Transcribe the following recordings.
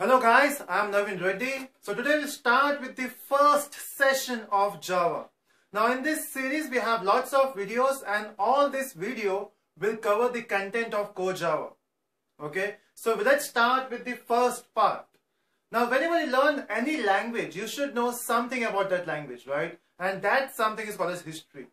Hello guys, I am Navin Reddy. So today we'll start with the first session of Java. Now in this series we have lots of videos and all this video will cover the content of Core Java. Okay, so let's start with the first part. Now whenever you learn any language, you should know something about that language, right? And that something is called as history.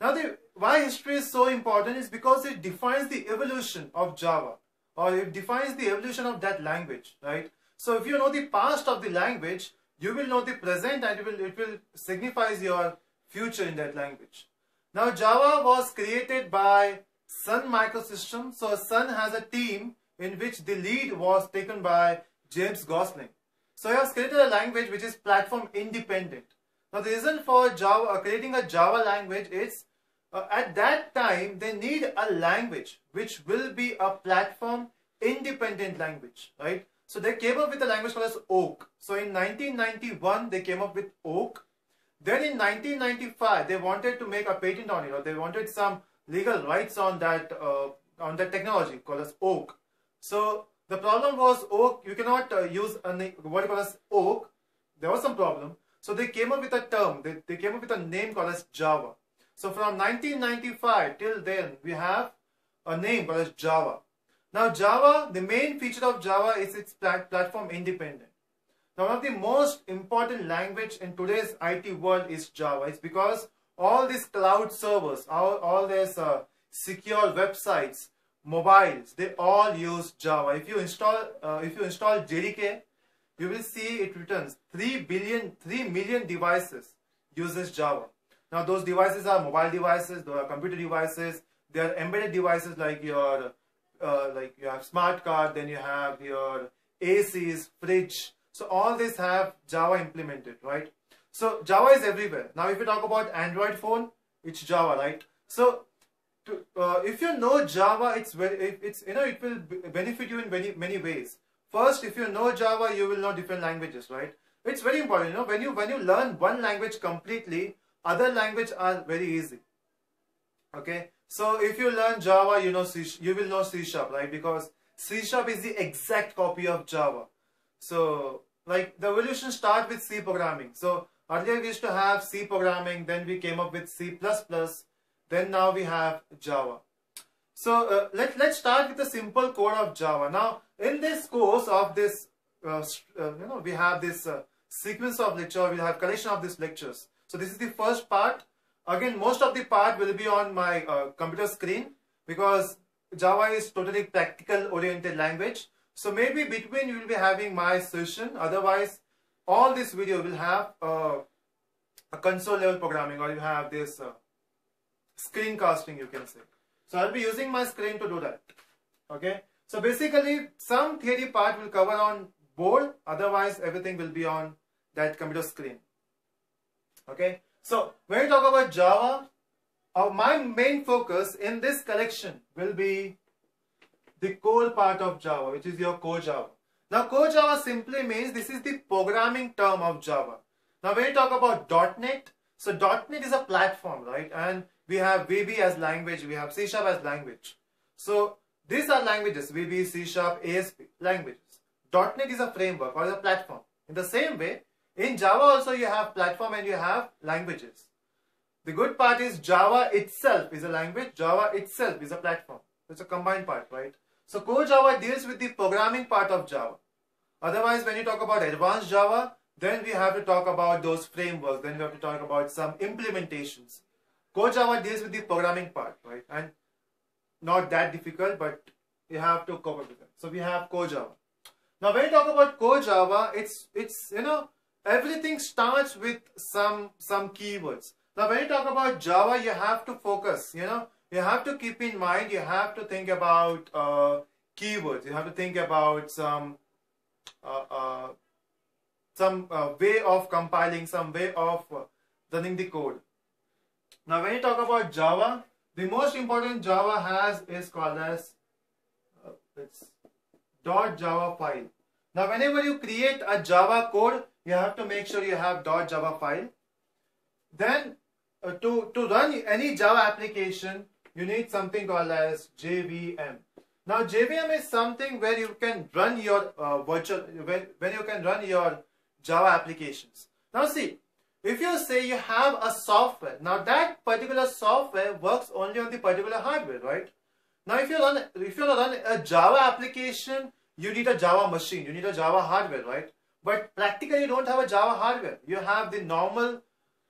Now the, why history is so important is because it defines the evolution of Java or it defines the evolution of that language, right? So if you know the past of the language, you will know the present and it will, it will signifies your future in that language. Now Java was created by Sun Microsystems. So Sun has a team in which the lead was taken by James Gosling. So he has created a language which is platform independent. Now the reason for Java creating a Java language is uh, at that time they need a language which will be a platform independent language, right? So they came up with a language called as Oak. So in 1991 they came up with Oak. Then in 1995 they wanted to make a patent on it, or they wanted some legal rights on that uh, on that technology called as Oak. So the problem was Oak. You cannot uh, use a what you call as Oak. There was some problem. So they came up with a term. They, they came up with a name called as Java. So from 1995 till then, we have a name called as Java. Now Java, the main feature of Java is its plat platform independent. Now one of the most important language in today's IT world is Java. It's because all these cloud servers, all, all these uh, secure websites, mobiles, they all use Java. If you install, uh, if you install JDK, you will see it returns 3 billion, 3 million devices uses Java. Now those devices are mobile devices, they are computer devices, they are embedded devices like your uh, like you have smart card, then you have your ACs, fridge. So all these have Java implemented, right? So Java is everywhere. Now if you talk about Android phone, it's Java, right? So to, uh, if you know Java, it's very, it's you know it will benefit you in many many ways. First, if you know Java, you will know different languages, right? It's very important. You know when you when you learn one language completely, other language are very easy. Okay, so if you learn Java, you know C, you will know C Sharp, right? Because C Sharp is the exact copy of Java. So like the evolution start with C programming. So earlier we used to have C programming, then we came up with C++, then now we have Java. So uh, let, let's start with the simple code of Java. Now in this course of this, uh, uh, you know, we have this uh, sequence of lecture, we have collection of these lectures. So this is the first part. Again, most of the part will be on my uh, computer screen because Java is totally practical oriented language. So maybe between you will be having my session. Otherwise, all this video will have uh, a console level programming or you have this uh, screencasting you can say. So I'll be using my screen to do that. Okay. So basically some theory part will cover on board. Otherwise everything will be on that computer screen. Okay. So when we talk about Java, uh, my main focus in this collection will be the core part of Java, which is your core Java. Now core Java simply means this is the programming term of Java. Now when we talk about .NET, so .NET is a platform, right? And we have VB as language, we have C Sharp as language. So these are languages, VB, C Sharp, ASP, languages. .NET is a framework or a platform. In the same way, in Java also you have platform and you have languages. The good part is Java itself is a language, Java itself is a platform. It's a combined part, right? So core Java deals with the programming part of Java. Otherwise, when you talk about advanced Java, then we have to talk about those frameworks. Then we have to talk about some implementations. Core Java deals with the programming part, right? And not that difficult, but you have to cover with it. So we have core Java. Now, when you talk about core Java, it's it's you know everything starts with some some keywords. Now when you talk about Java, you have to focus, you know, you have to keep in mind, you have to think about uh, keywords, you have to think about some uh, uh, some uh, way of compiling, some way of uh, running the code. Now when you talk about Java, the most important Java has is called as uh, it's dot Java file. Now whenever you create a Java code, you have to make sure you have .java file. Then uh, to, to run any Java application, you need something called as JVM. Now JVM is something where you can run your uh, virtual, when, when you can run your Java applications. Now see, if you say you have a software, now that particular software works only on the particular hardware, right? Now if you run, if you run a Java application, you need a Java machine, you need a Java hardware, right? But practically you don't have a Java hardware. You have the normal,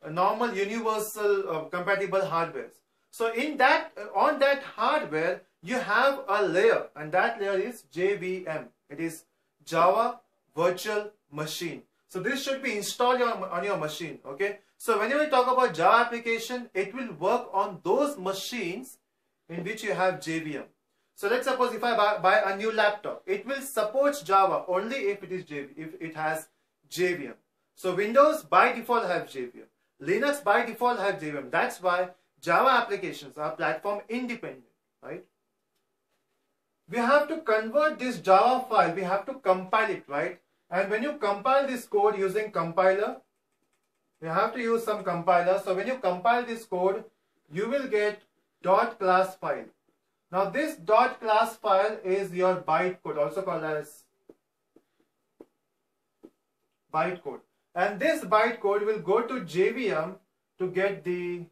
uh, normal universal uh, compatible hardware. So in that, uh, on that hardware, you have a layer and that layer is JVM. It is Java Virtual Machine. So this should be installed on, on your machine. Okay. So whenever you talk about Java application, it will work on those machines in which you have JVM. So let's suppose if I buy, buy a new laptop, it will support Java only if it is JV, if it has JVM. So Windows by default have JVM. Linux by default have JVM. That's why Java applications are platform independent, right? We have to convert this Java file, we have to compile it, right? And when you compile this code using compiler, you have to use some compiler. So when you compile this code, you will get dot class file. Now this dot class file is your bytecode, also called as bytecode. And this bytecode will go to JVM to get the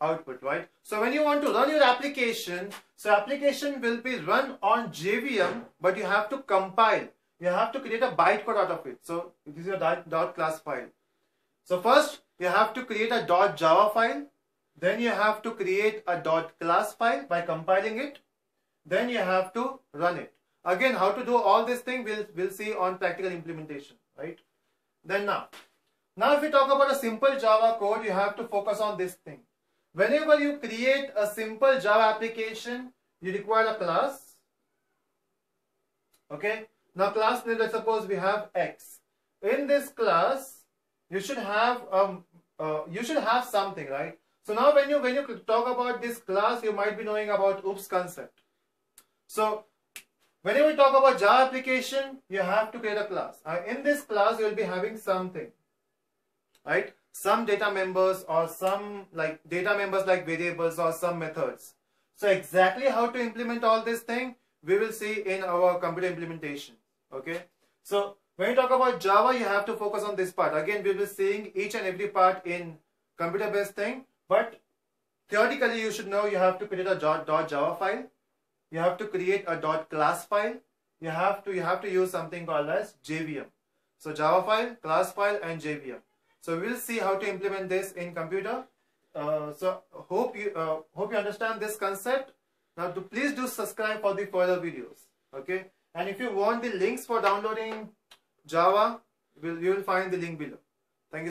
output, right? So when you want to run your application, so application will be run on JVM, but you have to compile. You have to create a bytecode out of it. So this is your dot, dot class file. So first you have to create a dot Java file then you have to create a dot class file by compiling it. Then you have to run it. Again, how to do all this thing, we'll, we'll see on practical implementation, right? Then now, now if we talk about a simple Java code, you have to focus on this thing. Whenever you create a simple Java application, you require a class. Okay. Now class name, let's suppose we have X. In this class, you should have um, uh, you should have something, right? So now when you when you talk about this class, you might be knowing about OOPS concept. So whenever you talk about Java application, you have to create a class. Uh, in this class, you will be having something, right? Some data members or some like data members like variables or some methods. So exactly how to implement all this thing, we will see in our computer implementation. Okay. So when you talk about Java, you have to focus on this part. Again, we will be seeing each and every part in computer-based thing. But theoretically, you should know you have to create a Java file. You have to create a class file. You have to you have to use something called as JVM. So Java file, class file, and JVM. So we'll see how to implement this in computer. Uh, so hope you uh, hope you understand this concept. Now, do, please do subscribe for the further videos. Okay, and if you want the links for downloading Java, you will find the link below.